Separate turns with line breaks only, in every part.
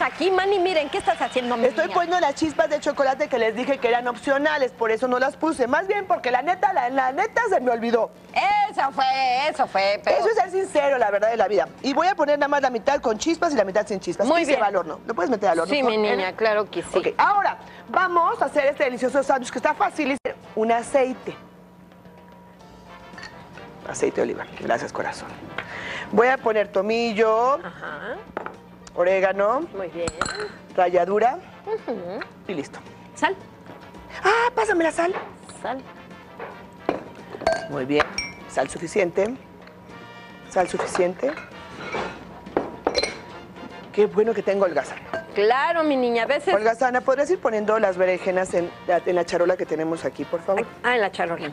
Aquí, Manny. Miren, ¿qué estás haciendo, mi
Estoy
niña?
poniendo las chispas de chocolate que les dije que eran opcionales, por eso no las puse. Más bien porque la neta, la, la neta se me olvidó.
Eso fue, eso fue. Pero...
Eso es ser sincero, la verdad de la vida. Y voy a poner nada más la mitad con chispas y la mitad sin chispas.
Muy
Y se
bien.
va al horno. ¿Lo puedes meter al horno?
Sí, mi niña, claro que sí.
Ok, ahora vamos a hacer este delicioso sándwich que está fácil. Un aceite. Aceite de oliva. Gracias, corazón. Voy a poner tomillo,
Ajá,
orégano,
muy bien.
ralladura y listo.
Sal,
Ah, pásame la sal.
sal.
Muy bien. Sal suficiente. Sal suficiente. Qué bueno que tengo holgazán.
Claro, mi niña, a veces...
Holgazana, ¿podrías ir poniendo las berenjenas en la, en la charola que tenemos aquí, por favor?
Ah, en la charola.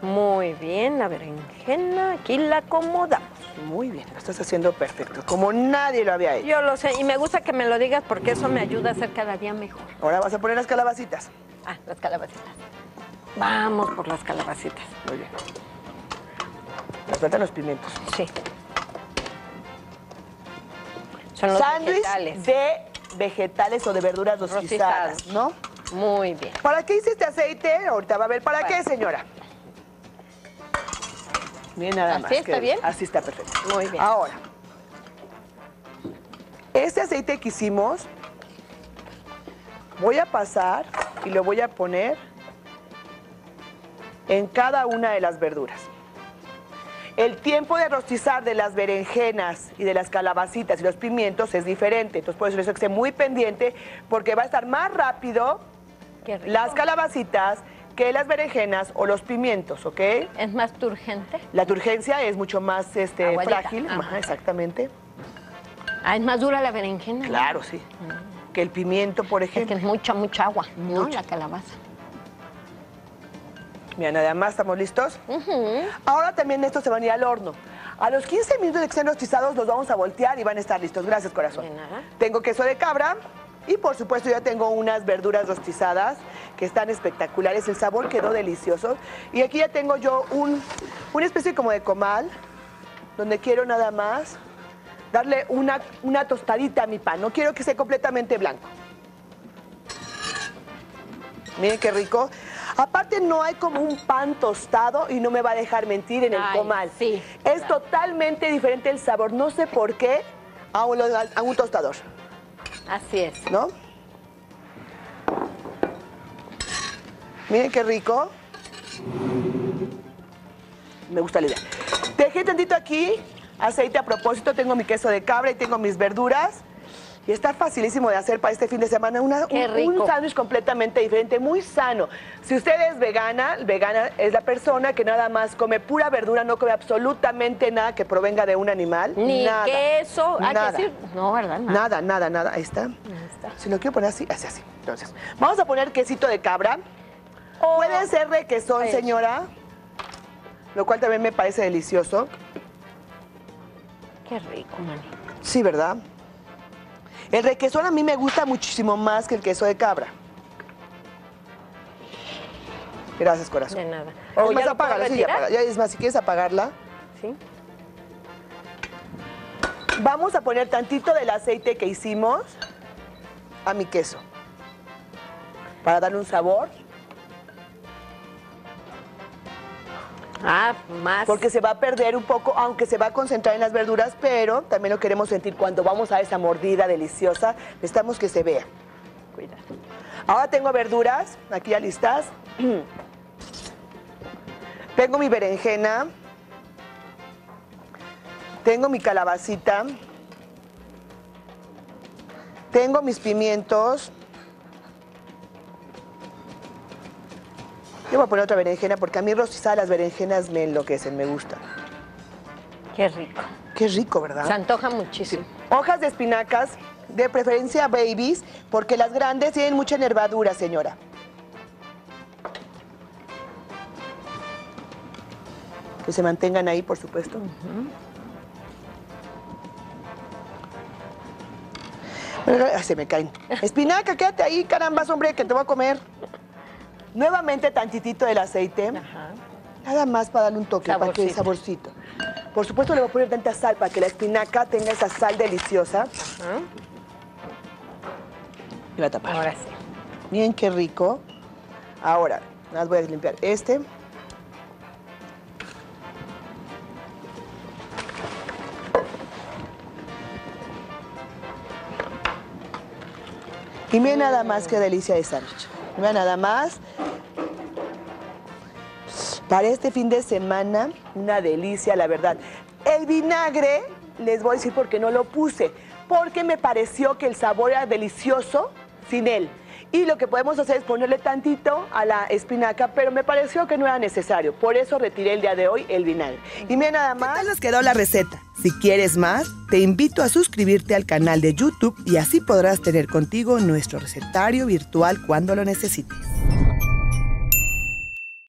Muy bien, la berenjena, aquí la acomodamos.
Muy bien, lo estás haciendo perfecto, como nadie lo había hecho.
Yo lo sé, y me gusta que me lo digas porque eso me ayuda a ser cada día mejor.
Ahora vas a poner las calabacitas.
Ah, las calabacitas. Vamos por las calabacitas.
Muy bien. Nos faltan los pimientos.
Sí. Son los
Sándwich
vegetales.
de vegetales o de verduras
Rostizados.
¿no?
Muy bien.
¿Para qué hice este aceite? Ahorita va a ver para qué, señora. Bien, nada
¿Así
más.
está
que-
bien?
Así está perfecto.
Muy bien.
Ahora, este aceite que hicimos, voy a pasar y lo voy a poner en cada una de las verduras. El tiempo de rostizar de las berenjenas y de las calabacitas y los pimientos es diferente. Entonces, por eso les que esté muy pendiente porque va a estar más rápido las calabacitas que las berenjenas o los pimientos, ¿ok?
¿Es más turgente?
La turgencia es mucho más este,
Aguadita.
frágil.
Ah.
Ajá, exactamente.
Ah, es más dura la berenjena.
Claro, sí. Que el pimiento, por
Es que
ejemplo.
es mucha, mucha agua, ¿no?
Mucha.
La calabaza.
Mira, nada más, ¿estamos listos? Ahora también estos se van a ir al horno. A los 15 minutos de que estén rostizados los vamos a voltear y van a estar listos. Gracias, corazón.
De nada.
Tengo queso de cabra y por supuesto ya tengo unas verduras rostizadas que están espectaculares. El sabor quedó delicioso. Y aquí ya tengo yo un, una especie como de comal donde quiero nada más darle una, una tostadita a mi pan. No quiero que sea completamente blanco. Miren qué rico. Aparte no hay como un pan tostado y no me va a dejar mentir en el
Ay,
comal.
sí,
Es totalmente diferente el sabor. No sé por qué a un, a un tostador,
Así es.
¿no? Miren qué rico. Me gusta la idea. Dejé tantito aquí aceite a propósito. Tengo mi queso de cabra y tengo mis verduras. Y está facilísimo de hacer para este fin de semana. Una- un- un sándwich completamente diferente, muy sano. Si usted es vegana, vegana es la persona que nada más come pura verdura, no come absolutamente nada que provenga de un animal.
Ni
nada,
queso. Hay que decir. No, ¿verdad? Nada.
Nada, nada, nada. Ahí está.
Ahí está.
Si lo quiero poner así, así, así. Entonces, vamos a poner quesito de cabra.
Oh.
Puede ser requesón,
Ay.
señora. Lo cual también me parece delicioso.
Qué rico, mani.
Sí, ¿verdad? El requesón a mí me gusta muchísimo más que el queso de cabra. Gracias, corazón.
De nada.
Es
¿O
más, apágala, sí, apaga- ya es más, si quieres apagarla.
Sí.
Vamos a poner tantito del aceite que hicimos a mi queso. Para darle un sabor.
Ah, más.
Porque se va a perder un poco, aunque se va a concentrar en las verduras, pero también lo queremos sentir cuando vamos a esa mordida deliciosa. Necesitamos que se vea.
Cuidado.
Ahora tengo verduras, aquí ya listas. tengo mi berenjena. Tengo mi calabacita. Tengo mis pimientos. Yo voy a poner otra berenjena porque a mí rostizadas las berenjenas me enloquecen, me gustan.
Qué rico.
Qué rico, ¿verdad?
Se antoja muchísimo.
Hojas de espinacas, de preferencia babies, porque las grandes tienen mucha nervadura, señora. Que se mantengan ahí, por supuesto. Ay, se me caen. Espinaca, quédate ahí, carambas, hombre, que te voy a comer. Nuevamente tantitito del aceite.
Ajá.
Nada más para darle un toque, para que
Saborcito.
saborcito. Por supuesto le voy a poner tanta sal para que la espinaca tenga esa sal deliciosa.
Ajá.
Y va a tapar.
Ahora sí.
Bien, qué rico. Ahora, nada más voy a limpiar este. Y miren nada más qué delicia de sándwich. Miren nada más. Para este fin de semana, una delicia, la verdad. El vinagre, les voy a decir por qué no lo puse. Porque me pareció que el sabor era delicioso sin él. Y lo que podemos hacer es ponerle tantito a la espinaca, pero me pareció que no era necesario. Por eso retiré el día de hoy el vinagre. Y mira nada más. ¿Qué tal nos quedó la receta? Si quieres más, te invito a suscribirte al canal de YouTube y así podrás tener contigo nuestro recetario virtual cuando lo necesites.